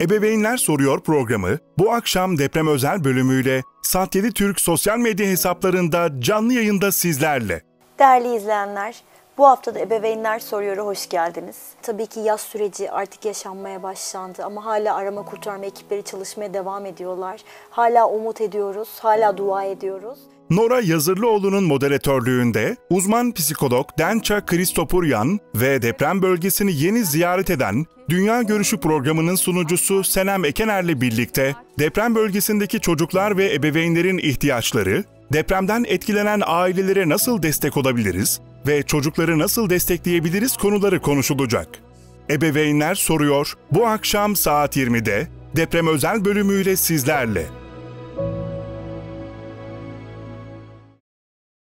Ebeveynler Soruyor programı bu akşam deprem özel bölümüyle Sat 7 Türk sosyal medya hesaplarında canlı yayında sizlerle. Değerli izleyenler, bu hafta da Ebeveynler Soruyor'a hoş geldiniz. Tabii ki yaz süreci artık yaşanmaya başlandı ama hala arama kurtarma ekipleri çalışmaya devam ediyorlar. Hala umut ediyoruz, hala dua ediyoruz. Nora Yazırlıoğlu'nun moderatörlüğünde uzman psikolog Dença Kristopuryan ve deprem bölgesini yeni ziyaret eden Dünya Görüşü programının sunucusu Senem Ekener'le birlikte deprem bölgesindeki çocuklar ve ebeveynlerin ihtiyaçları, depremden etkilenen ailelere nasıl destek olabiliriz ve çocukları nasıl destekleyebiliriz konuları konuşulacak. Ebeveynler soruyor bu akşam saat 20'de deprem özel bölümüyle sizlerle.